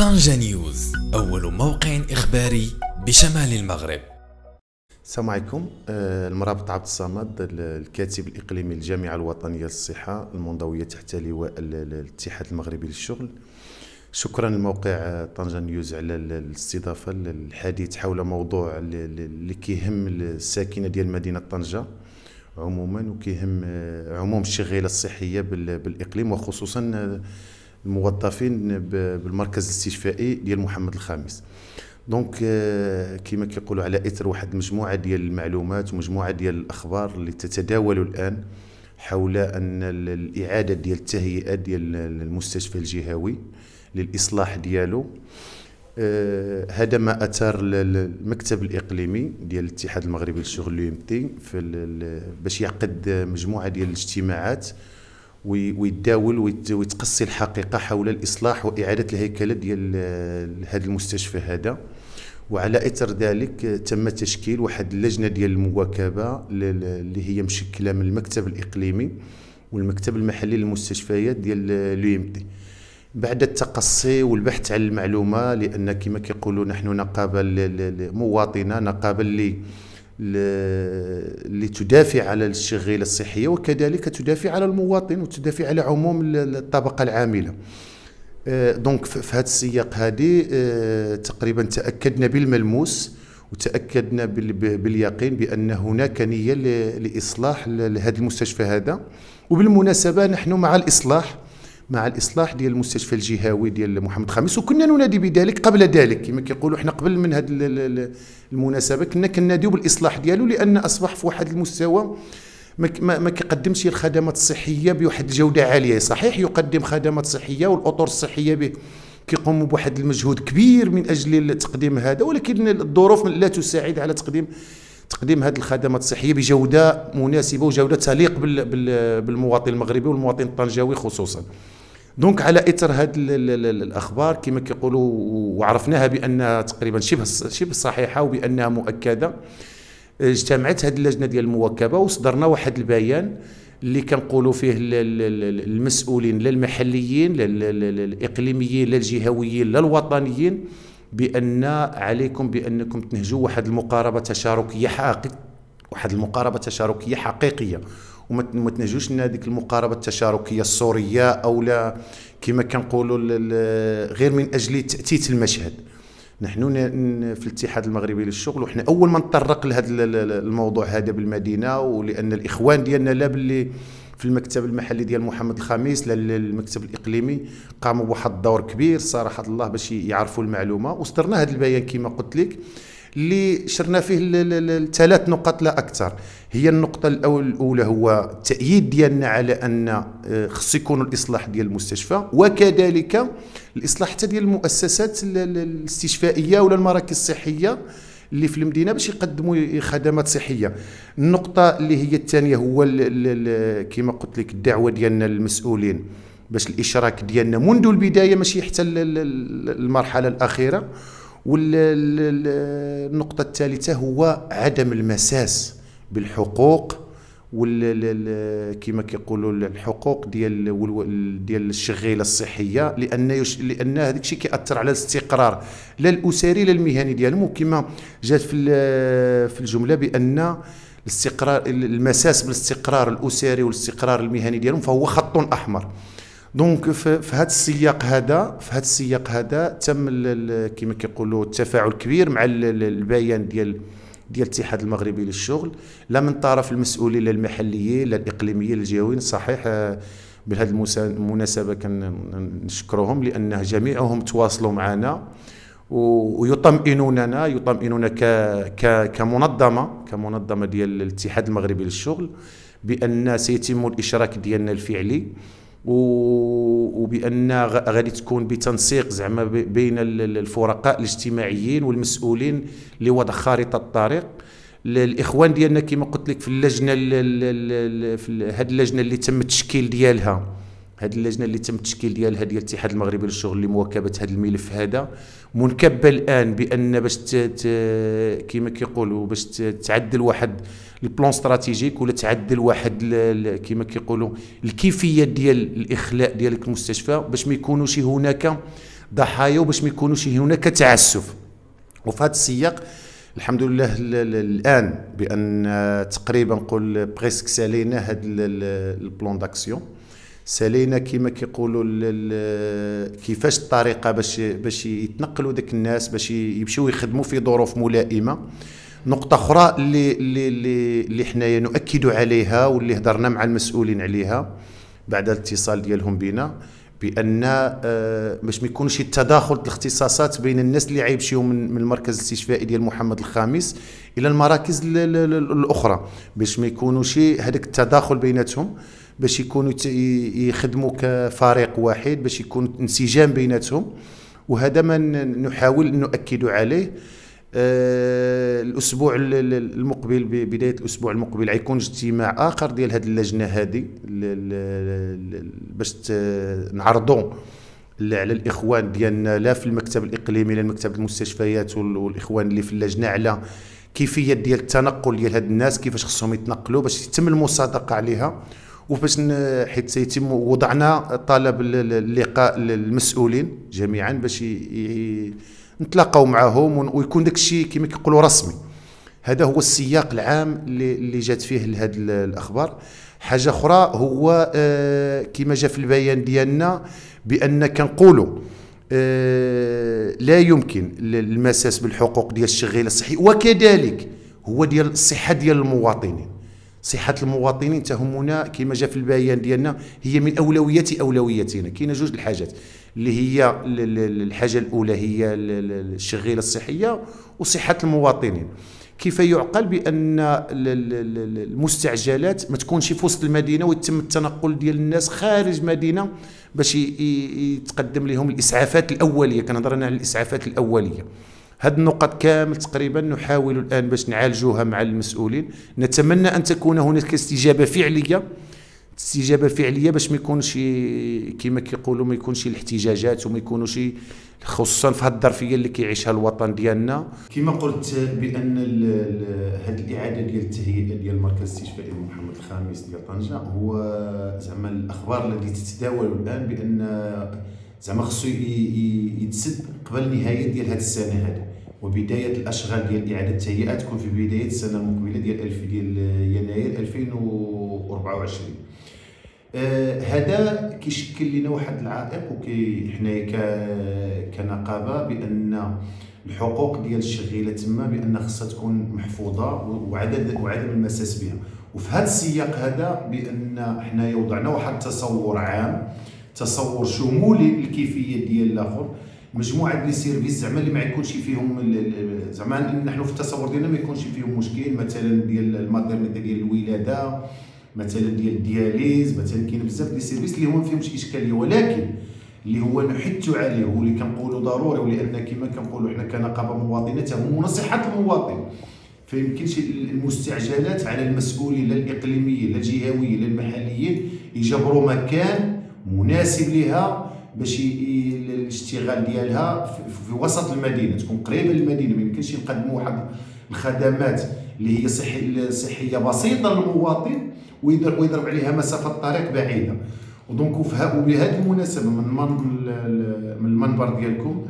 طنجة نيوز أول موقع إخباري بشمال المغرب. السلام عليكم. آه، المرابط عبد الصمد الكاتب الإقليمي للجامعة الوطنية للصحة المنضوية تحت لواء الاتحاد المغربي للشغل. شكرا لموقع آه، طنجة نيوز على الاستضافة للحديث حول موضوع اللي كيهم الساكنة ديال مدينة طنجة. عموما وكيهم آه، عموم الشغيلة الصحية بالإقليم وخصوصا الموظفين بالمركز الاستشفائي ديال محمد الخامس. دونك آه، كما كيقولوا على إثر واحد المجموعه ديال المعلومات ومجموعة ديال الأخبار اللي تتداول الآن حول أن الإعادة ديال التهيئه ديال المستشفى الجهوي للإصلاح ديالو آه، هذا ما أثار المكتب الإقليمي ديال الاتحاد المغربي للشغل اليومتي في باش يعقد مجموعة ديال الاجتماعات ويتداول ويتقصي الحقيقة حول الإصلاح وإعادة الهيكلة ديال هذا المستشفى هذا. وعلى اثر ذلك تم تشكيل واحد اللجنة ديال المواكبة اللي هي مشكلة من المكتب الإقليمي والمكتب المحلي للمستشفيات ديال اليو بعد التقصي والبحث عن المعلومة لأن كما كيقولوا نحن نقابة مواطنة نقابة اللي اللي تدافع على الشغيلة الصحية وكذلك تدافع على المواطن وتدافع على عموم الطبقة العاملة. آه، دونك في هذا السياق هذه آه، تقريبا تأكدنا بالملموس وتأكدنا باليقين بأن هناك نية لإصلاح لهذا المستشفى هذا. وبالمناسبة نحن مع الإصلاح مع الإصلاح ديال المستشفى الجهوي ديال محمد خامس وكنا ننادي بذلك قبل ذلك. كما كيقولوا إحنا قبل من هذه المناسبة كنا كناديو بالإصلاح ديالو لأن أصبح في واحد المستوى ما كيقدمش الخدمات الصحية بواحد الجودة عالية. صحيح يقدم خدمات صحية والأطر الصحية به كيقوموا بواحد المجهود كبير من أجل تقديم هذا ولكن الظروف لا تساعد على تقديم تقديم هذه الخدمات الصحية بجودة مناسبة وجودة تليق بالمواطن المغربي والمواطن الطنجاوي خصوصا. دونك على اثر هذه الأخبار كما كيقولوا وعرفناها بأنها تقريبا شبه شبه صحيحة وبأنها مؤكدة. اجتمعت هذه اللجنة ديال المواكبة وصدرنا واحد البيان اللي كنقولوا فيه المسؤولين لا المحليين لا الإقليميين لا الجهويين لا الوطنيين بأن عليكم بأنكم تنهجوا واحد المقاربة تشاركية حقيقيه واحد المقاربة تشاركية حقيقية. وما تنجوش لنا هذيك المقاربة التشاركية السوريه أو لا كما كنقولوا غير من أجل تأتيت المشهد. نحن في الاتحاد المغربي للشغل وحنا أول ما نطرق لهذا الموضوع هذا بالمدينة ولأن الإخوان ديالنا لا باللي في المكتب المحلي ديال محمد الخميس للمكتب الإقليمي قاموا بواحد الدور كبير صراحة الله باش يعرفوا المعلومة. وصدرنا هذا البيان كما قلت لك. اللي شرنا فيه الثلاث نقط لا أكثر. هي النقطة الأولى هو التاييد ديالنا على أن آه، خص يكون الإصلاح ديال المستشفى وكذلك الإصلاح حتى ديال المؤسسات الاستشفائية ولا المراكز الصحية اللي في المدينة باش يقدموا خدمات صحية. النقطة اللي هي الثانية هو كما قلت لك الدعوة ديالنا للمسؤولين باش الإشراك ديالنا منذ البداية ماشي حتى المرحلة الأخيرة. والنقطة الثالثة هو عدم المساس بالحقوق وال كما كيقولوا الحقوق ديال ديال الشغيلة الصحية لأن يش لأن هذاك الشيء كيأثر على الاستقرار لا الأسري لا المهني ديالهم. وكما جات في في الجملة بأن الاستقرار المساس بالاستقرار الأسري والاستقرار المهني ديالهم فهو خط أحمر. دونك في هذا السياق هذا في هذا السياق هذا تم كما كيقولوا التفاعل كبير مع البيان ديال ديال الاتحاد المغربي للشغل لا من طرف المسؤولين لا المحليين لا الإقليميين الجهويين صحيح آه، بهذه المناسبة كنشكرهم لأن جميعهم تواصلوا معنا ويطمئنوننا يطمئنون كمنظمة كمنظمة ديال الاتحاد المغربي للشغل بأن سيتم الإشراك ديالنا الفعلي. وبأن غادي تكون بتنسيق زعما بين الفرقاء الاجتماعيين والمسؤولين لوضع خارطة الطريق. الإخوان ديالنا كما قلت لك في اللجنة في هذه اللجنة اللي تم التشكيل ديالها. هذه اللجنة اللي تم التشكيل ديالها ديال الاتحاد المغربي للشغل لمواكبة هذا الملف هذا. منكبة الآن بأن باش كما كيقولوا باش تعدل واحد ال plan stratégique ولا تعدل واحد كما كيقولوا الكيفيه ديال الإخلاء ديال المستشفى باش ما يكونوش هناك ضحايا وباش ما يكونوش هناك تعسف. وفي هذا السياق الحمد لله الآن بأن تقريبا نقول presque سالينا هذا ال plan d'action سالينا كما كيقولوا كيفاش الطريقة باش باش يتنقلوا ذاك الناس باش يمشيو يخدموا في ظروف ملائمة. نقطة أخرى اللي اللي اللي, اللي حنايا نؤكد عليها واللي هضرنا مع المسؤولين عليها بعد الاتصال ديالهم بنا بأن آه، باش ما يكونش التداخل الاختصاصات بين الناس اللي عايشين من المركز الاستشفائي ديال محمد الخامس إلى المراكز الأخرى باش ما يكونوش هذاك التداخل بيناتهم باش يكونوا يخدموا كفريق واحد باش يكون انسجام بيناتهم وهذا ما نحاول نؤكد عليه. الأسبوع المقبل بداية الأسبوع المقبل غيكون اجتماع آخر ديال هذه اللجنة هذه باش نعرضوا على الإخوان ديالنا لا في المكتب الإقليمي لا المكتب المستشفيات والإخوان اللي في اللجنة على كيفية ديال التنقل ديال هاد الناس كيفاش خصهم يتنقلوا باش يتم المصادقة عليها وباش حيت سيتم وضعنا طلب اللقاء للمسؤولين جميعا باش نتلاقاو معهم ويكون داك الشيء كما كيقولوا رسمي. هذا هو السياق العام اللي جات فيه لهذه الأخبار. حاجة أخرى هو آه، كما جاء في البيان ديالنا بأن كنقولوا آه، لا يمكن المساس بالحقوق ديال الشغيله الصحي. وكذلك هو ديال الصحة ديال المواطنين. صحة المواطنين تهمنا كما جاء في البيان ديالنا هي من أولويات أولوياتنا. كاينة جوج الحاجات. اللي هي الحاجة الأولى هي الشغيلة الصحية وصحة المواطنين. كيف يعقل بأن المستعجلات ما تكونش في وسط المدينة ويتم التنقل ديال الناس خارج المدينة باش يتقدم لهم الإسعافات الأولية؟ كنهضر أنا على الإسعافات الأولية. هاد النقط كامل تقريبا نحاول الآن باش نعالجوها مع المسؤولين. نتمنى أن تكون هناك استجابة فعلية استجابه فعليه باش ما يكونش كما كيقولوا ما يكونش الاحتجاجات وما يكونوش خصوصا في هذه الظرفية اللي كيعيشها الوطن ديالنا. كما قلت بأن هذه الإعادة ديال التهيئة ديال المركز الاستشفائي محمد الخامس ديال طنجة هو زعما الأخبار التي تتداول الآن بأن زعما خصو يتسد قبل نهاية ديال هذه السنة هذه وبداية الأشغال ديال إعادة التهيئه تكون في بداية السنة المقبلة ديال 1000 ديال يناير 2024 آه هذا كيشكل لنا واحد العائق وكي حنايا كنقابة بأن الحقوق ديال الشغيلة تما بأن خصها تكون محفوظة وعدد وعدم المساس بها. وفي هذا السياق هذا بأن حنايا وضعنا واحد التصور عام تصور شمولي للكيفية ديال الإخلاء. مجموعة les services زعما اللي ما يكونش فيهم زعما نحن في التصور ديالنا ما يكونش فيهم مشكل. مثلا ديال ال maternité ديال الولادة مثلا ديال ال dialyse مثلا كاين بزاف ديال services اللي هما ما فيهمش اشكاليه ولكن اللي هو نحث عليه واللي كنقولوا ضروري ولأن كما كنقولوا حنا كنقابة مواطنة تهمنا صحه المواطن. فيمكنش المستعجلات على المسؤولين لا الاقليميين لا الجهويين لا المحليين يجبروا مكان مناسب لها باش الاشتغال ديالها في وسط المدينة تكون قريبه للمدينه ما يمكنش يقدموا واحد الخدمات اللي هي صحيه صحية بسيطة للمواطن ويضرب عليها مسافة طريق بعيدة. ودونك وبهذه المناسبة من من المنبر ديالكم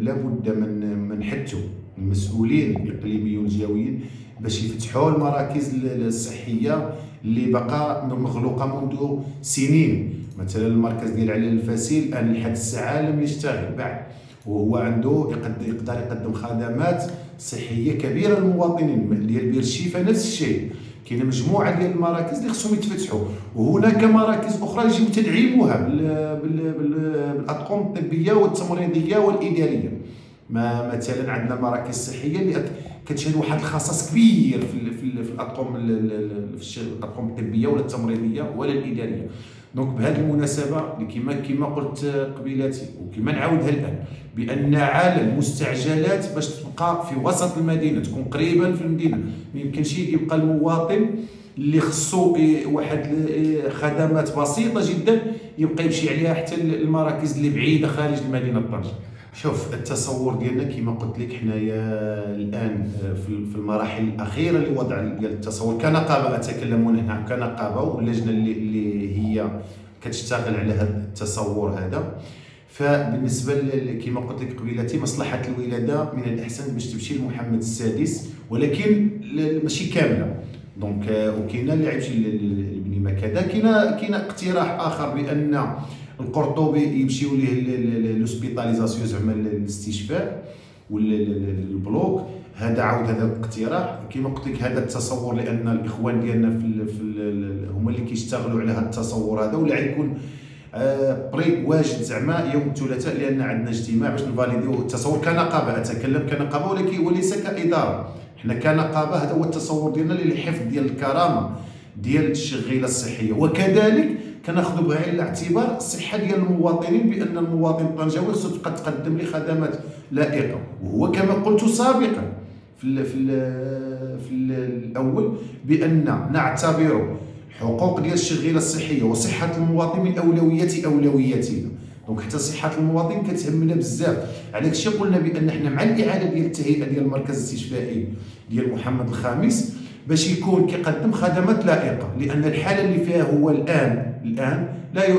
لابد من من نحثوا المسؤولين الاقليميين والجهويين باش يفتحوا المراكز الصحية اللي بقى مغلوقة منذ سنين. مثلا المركز ديال علي الفاسيل الان لحد الساعة لم يشتغل بعد وهو عنده يقدر يقدم خدمات صحية كبيرة للمواطنين ديال بير الشفا نفس الشيء كاينة مجموعة ديال المراكز اللي خصهم يتفتحوا وهناك مراكز أخرى يجب تدعيمها بالأطقم الطبية والتمريضية والإدارية. ما مثلا عندنا المراكز الصحيه اللي كتشهد واحد الخصاص كبير في في الأطقم في الأطقم الطبية ولا التمريضية ولا الإدارية. دونك بهذه المناسبة كما كما قلت قبيلاتي وكما نعاودها الآن بأن على المستعجلات باش تبقى في وسط المدينة تكون قريبا في المدينة. ما يمكنش يبقى المواطن اللي خصو واحد خدمات بسيطة جدا يبقى يمشي عليها حتى المراكز اللي بعيدة خارج المدينة طنجه شوف التصور ديالنا كما قلت لك حنايا الآن في المراحل الأخيرة لوضع ديال التصور. كنقابة اتكلم هنا كنقابة واللجنة اللي, اللي هي كتشتغل على هذا التصور هذا. فبالنسبة كما قلت لك قبيلتي مصلحة الولادة من الأحسن باش تمشي لمحمد السادس ولكن ماشي كاملة. دونك وكاينة اللي عيمشي لبني مكه كاينة كاينة اقتراح آخر بأن القرطبي يمشيو ليه l'hospitalisation زعما الاستشفاء ولا ال bloc هذا عاود هذا الاقتراح. كما قلت لك هذا التصور لأن الإخوان ديالنا في, في هما اللي كيشتغلوا على هذا التصور هذا. ولا غيكون آه prêt واجد زعما يوم الثلاثاء لأن عندنا اجتماع باش نفاليديو التصور. كنقابه أتكلم كنقابه ولكن وليس كإدارة. حنا كنقابه هذا هو التصور ديالنا للحفظ ديال الكرامة ديال الشغيله الصحية. وكذلك كناخذوا بعين الاعتبار الصحه ديال المواطنين بأن المواطن الطنجاوي خصو تبقى تقدم ليه خدمات لائقة. وهو كما قلت سابقا في ال في ال في ال الأول بأن نعتبر حقوق ديال الشغيلة الصحية وصحة المواطن من اولويات أولوياتنا. دونك حتى صحة المواطن كتهمنا بزاف. على هادشي قلنا بأن حنا مع الاعاده ديال التهيئة ديال المركز الاستشفائي ديال محمد الخامس باش يكون كيقدم خدمات لائقة. لأن الحاله اللي فيها هو الآن الآن. لا ي...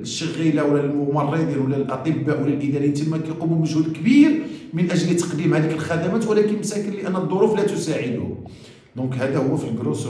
الشغيلة ولا الممرضين ولا الأطباء ولا الإداريين تما كيقوموا بمجهود كبير من أجل تقديم هذيك الخدمات ولكن مساكن لأن الظروف لا تساعدهم. دونك هذا هو في الكروس